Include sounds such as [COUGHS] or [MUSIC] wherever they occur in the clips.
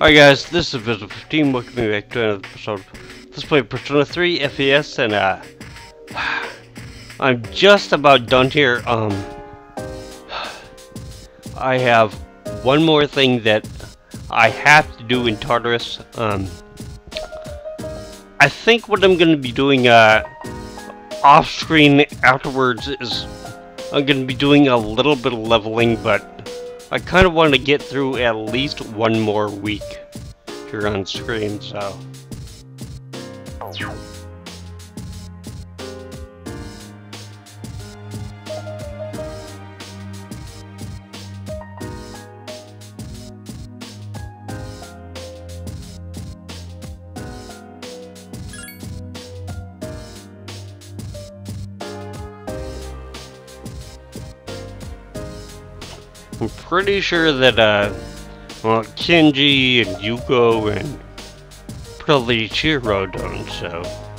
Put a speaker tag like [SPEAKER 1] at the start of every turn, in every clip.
[SPEAKER 1] Alright guys, this is Vizzel 15, welcome back to another episode. Let's play Persona 3 FES and uh [SIGHS] I'm just about done here. Um [SIGHS] I have one more thing that I have to do in Tartarus. Um I think what I'm gonna be doing uh off screen afterwards is I'm gonna be doing a little bit of leveling, but I kind of want to get through at least one more week here on screen, so. I'm pretty sure that, uh, well, Kenji and Yuko and probably Chihiro don't, so.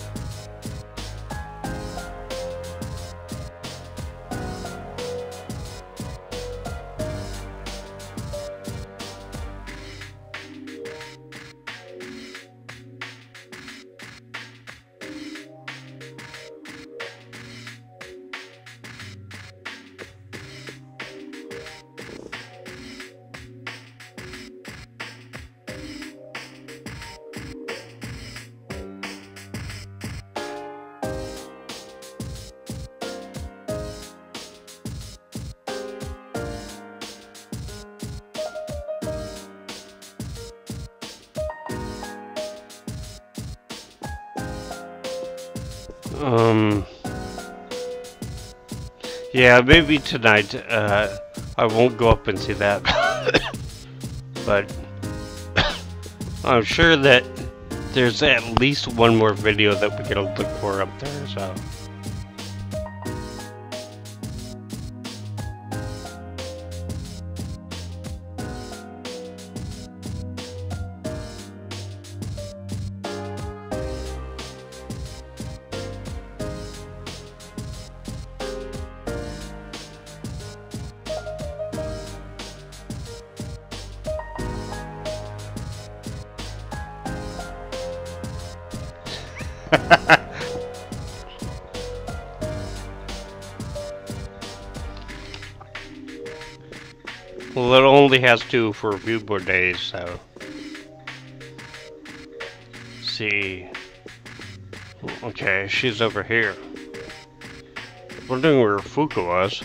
[SPEAKER 1] Um. Yeah, maybe tonight. Uh, I won't go up and see that, [COUGHS] but [COUGHS] I'm sure that there's at least one more video that we gotta look for up there. So. Only has two for a few more days, so. see. Okay, she's over here. Wondering where Fuuka was.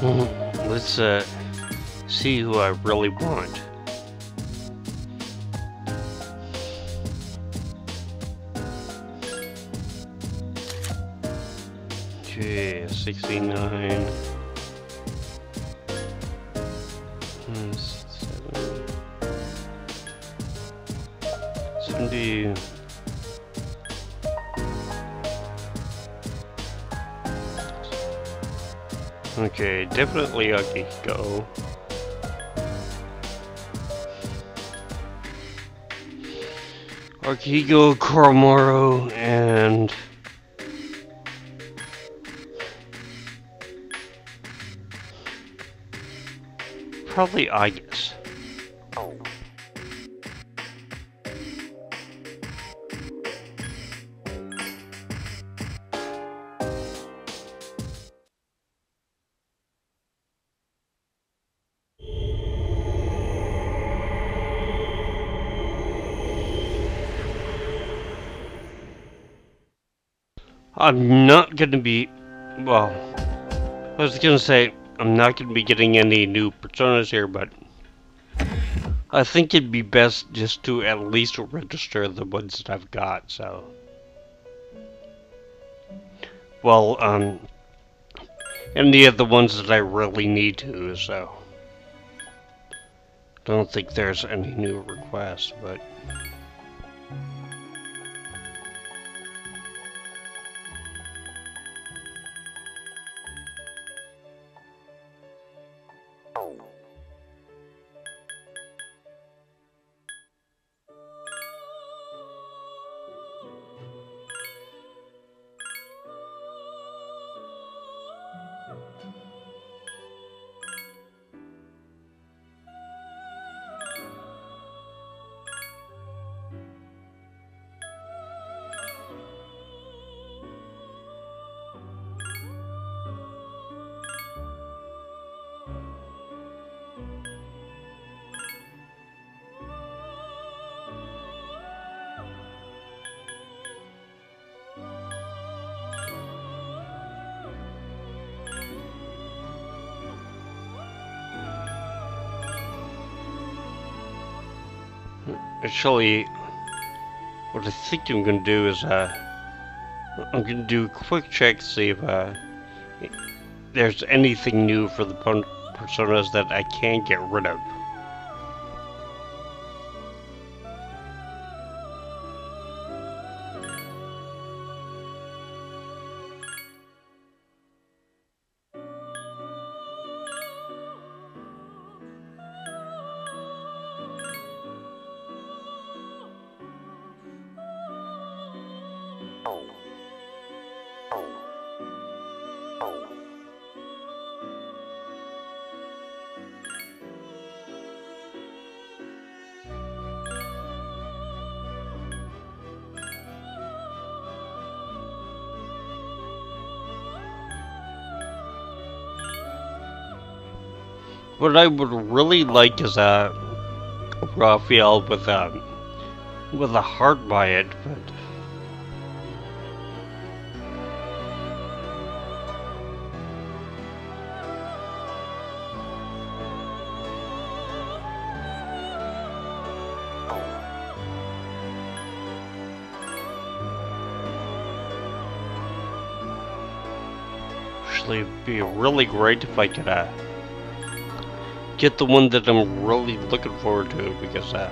[SPEAKER 1] Let's uh, see who I really want. Okay, 69. Okay, definitely Akihiko. Akihiko, Koromaru, and... Probably Aigis. I'm not gonna be, well, I was gonna say, I'm not gonna be getting any new personas here, but I think it'd be best just to at least register the ones that I've got, so. Well, um, any of the ones that I really need to, so. Don't think there's any new requests, but. Actually, what I think I'm gonna do is, uh, I'm gonna do a quick check see if, uh, there's anything new for the personas that I can get rid of. I would really like is a Raphael with a with a heart by it, but actually be really great if I could uh get the one that I'm really looking forward to because uh,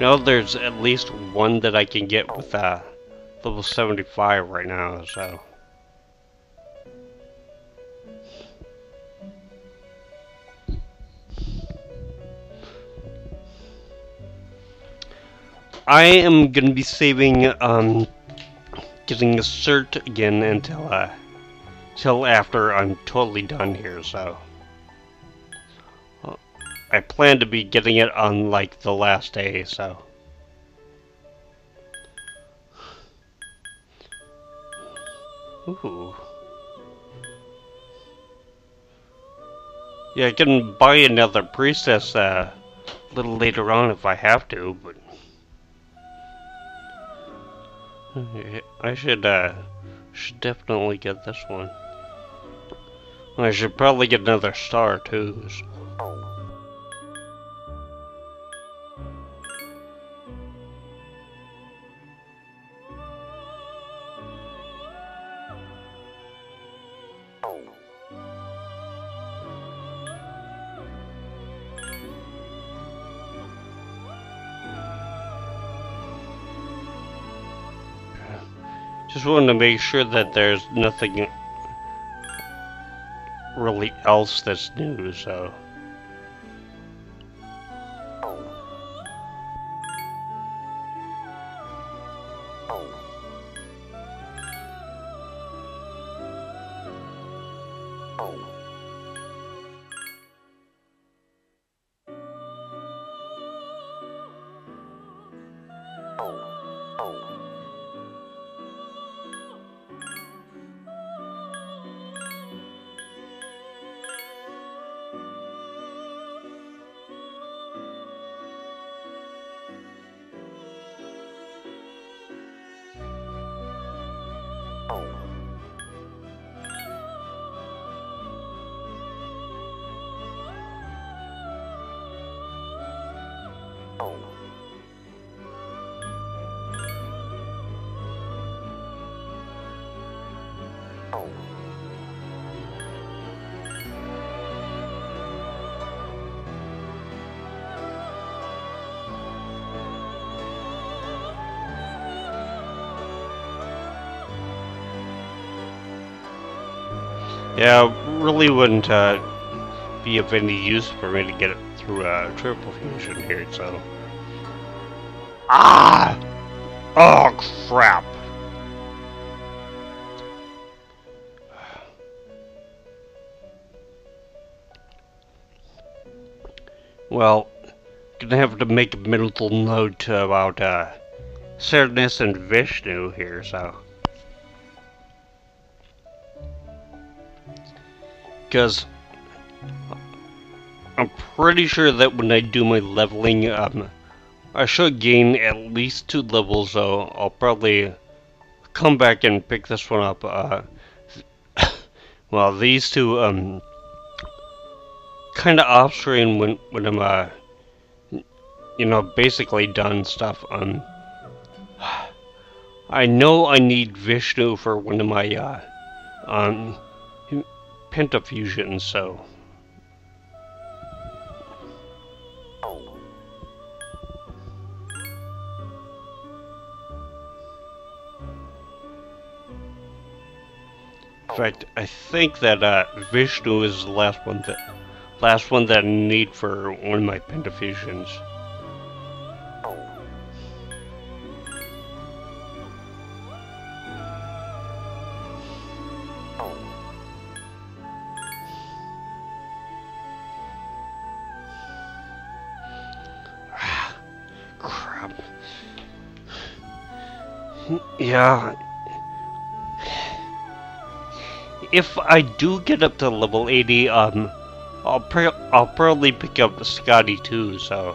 [SPEAKER 1] know there's at least one that I can get with uh, level 75 right now so. I am gonna be saving um getting a cert again until uh till after I'm totally done here so I plan to be getting it on like the last day, so. Ooh. Yeah, I can buy another priestess uh, a little later on if I have to, but I should uh, should definitely get this one. I should probably get another star too. So. Just wanted to make sure that there's nothing really else that's new, so... Yeah, really wouldn't uh, be of any use for me to get it through a uh, triple fusion here, so... Ah! Oh, crap! Well, gonna have to make a mental note about uh, Cernus and Vishnu here, so. Because I'm pretty sure that when I do my leveling, um, I should gain at least two levels, so I'll probably come back and pick this one up. Uh, [COUGHS] well, these two, um, kind of off screen when when I'm uh you know basically done stuff. Um, [SIGHS] I know I need Vishnu for one of my uh um pentafusions, so. In fact, I think that uh, Vishnu is the last one that Last one that I need for one of my pentafusions. Crap. Yeah. If I do get up to level 80, um, I'll I'll probably pick up Skadi too, so.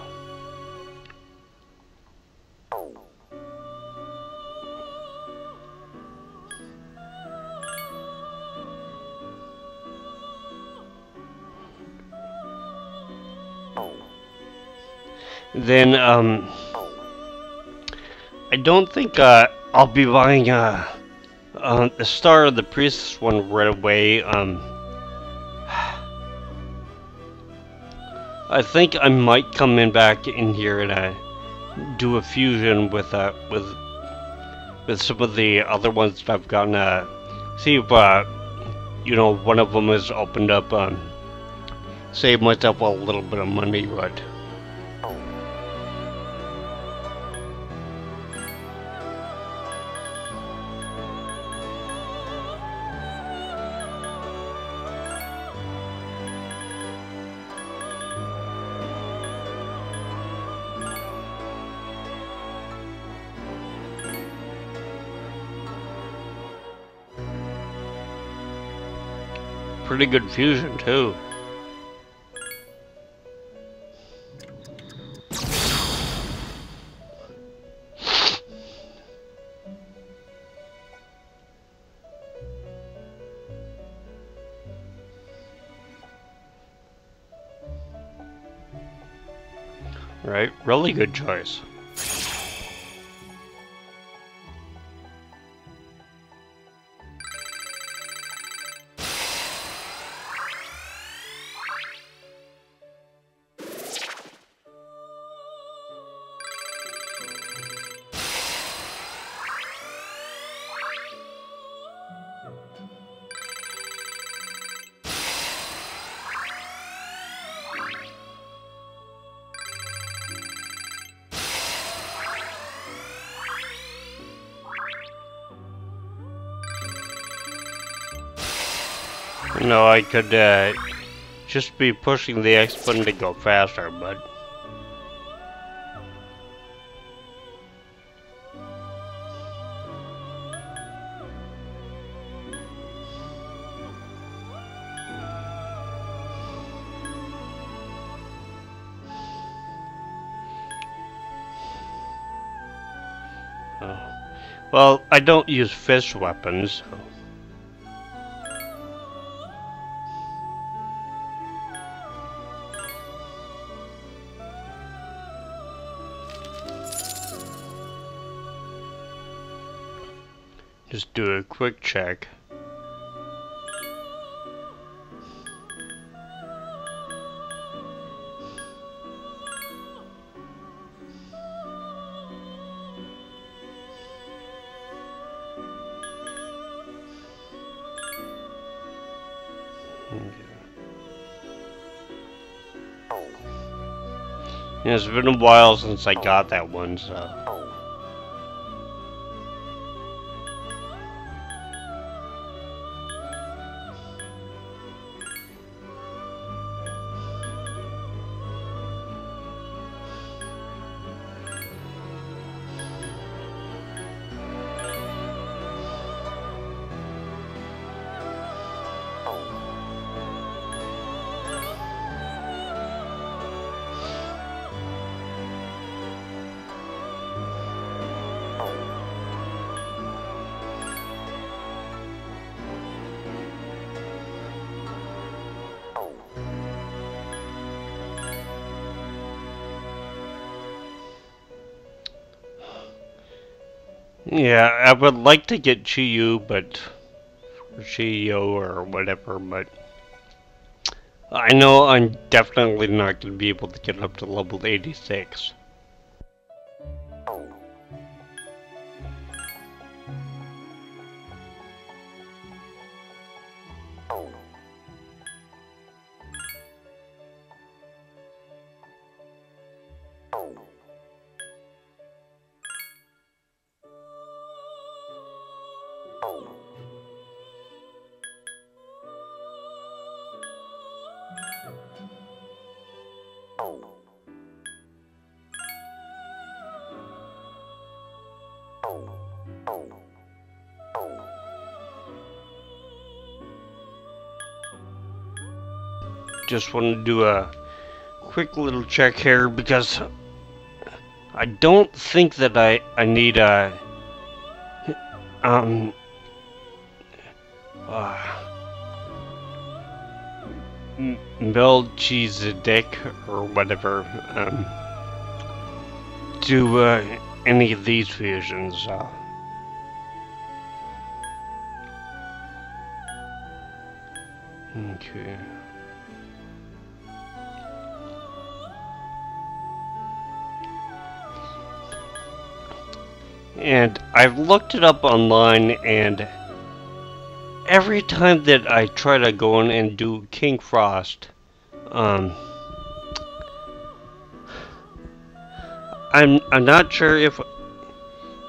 [SPEAKER 1] Then, um, I don't think, uh, I'll be buying, uh, uh, the Star of the Priestess one right away, um, I think I might come in back in here and uh, do a fusion with uh, with with some of the other ones that I've gotten. Uh, see if uh, you know one of them has opened up. Um, save myself a little bit of money, but. Pretty good fusion too. Right, really good choice. No, I could uh, just be pushing the X button to go faster, but... Oh. Well, I don't use fist weapons, so... quick check. Yeah, it's been a while since I got that one, so... Yeah, I would like to get Chi You, but Chiyo or whatever, but I know I'm definitely not going to be able to get up to level 86. Just want to do a quick little check here because I don't think that I, I need a um uh, Melchizedek or whatever um, do uh, any of these fusions. Uh, okay. And I've looked it up online and every time that I try to go in and do King Frost, um, I'm I'm not sure if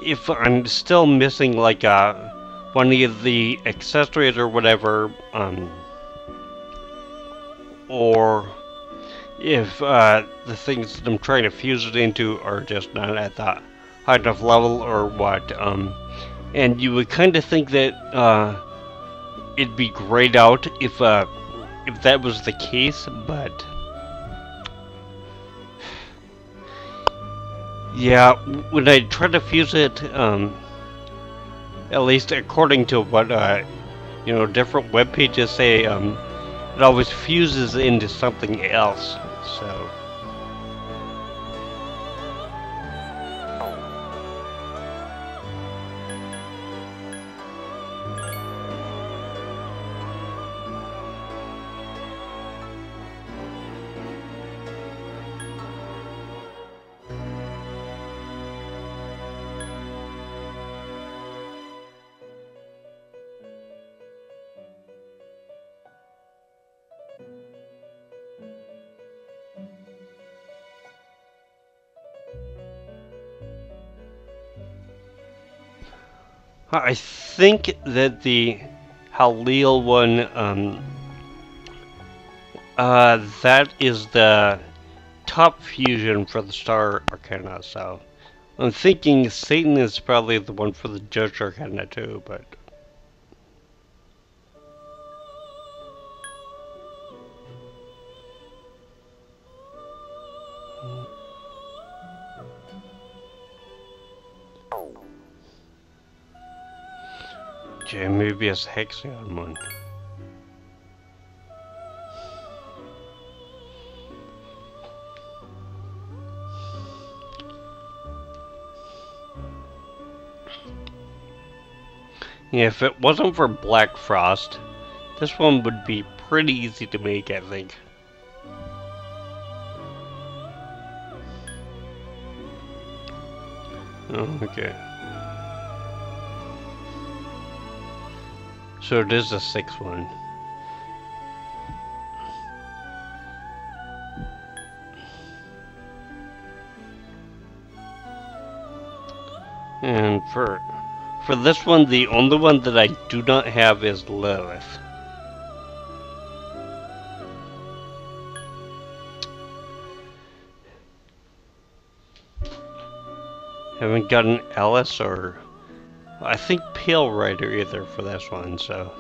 [SPEAKER 1] if I'm still missing like uh one of the accessories or whatever, um, or if uh, the things that I'm trying to fuse it into are just not at the high enough level or what. Um, and you would kind of think that uh, it'd be grayed out if uh, if that was the case, but yeah, when I try to fuse it, um, at least according to what uh, you know, different web pages say, um, it always fuses into something else. So. I think that the Helel one, um, uh, that is the top fusion for the Star Arcana, so I'm thinking Satan is probably the one for the Judge Arcana too, but... Yeah, if it wasn't for Black Frost, this one would be pretty easy to make, I think. Oh, okay. So it is the sixth one. And for for this one, the only one that I do not have is Lilith. Haven't gotten Alice or I think Pale Rider either for this one, so.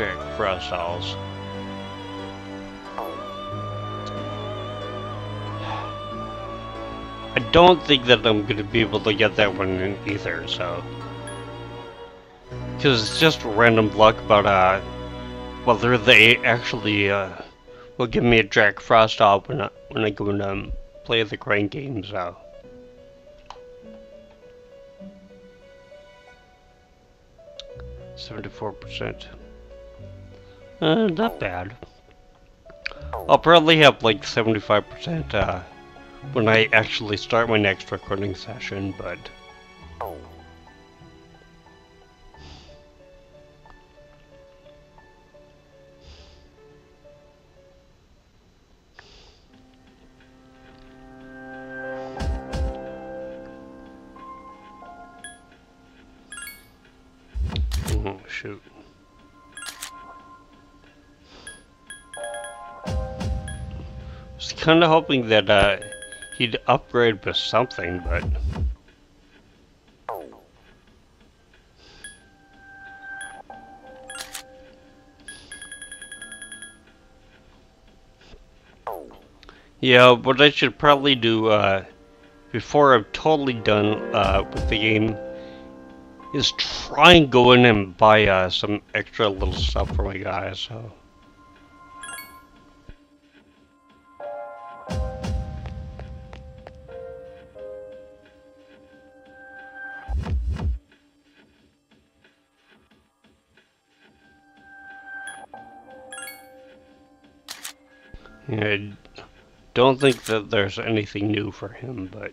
[SPEAKER 1] Jack Brussels. I don't think that I'm going to be able to get that one in either, so... Because it's just random luck, but, uh... Whether they actually, uh... Will give me a Jack Frost off when I, when I go and, um... Play the crane game, so... Seventy-four percent. Uh, not bad. I'll probably have like 75% uh, when I actually start my next recording session, but... kind of hoping that uh, he'd upgrade with something, but... Yeah, what I should probably do uh, before I'm totally done uh, with the game is try and go in and buy uh, some extra little stuff for my guys. So. I don't think that there's anything new for him, but...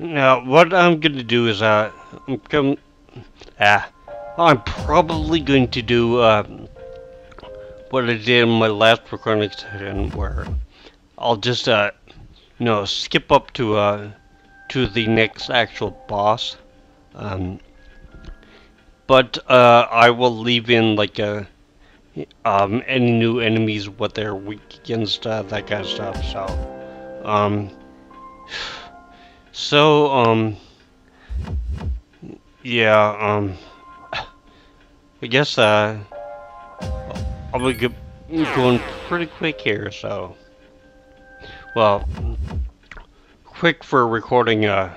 [SPEAKER 1] Now, what I'm gonna do is, uh, I'm come, ah, I'm probably going to do, um, what I did in my last recording session, where I'll just, uh, you know, skip up to, uh, to the next actual boss, um, but, uh, I will leave in, like, a, um, any new enemies, what they're weak against, uh, that kind of stuff, so, um, so, um, yeah, um, I guess, uh, I'll be going pretty quick here, so, well, quick for recording, uh,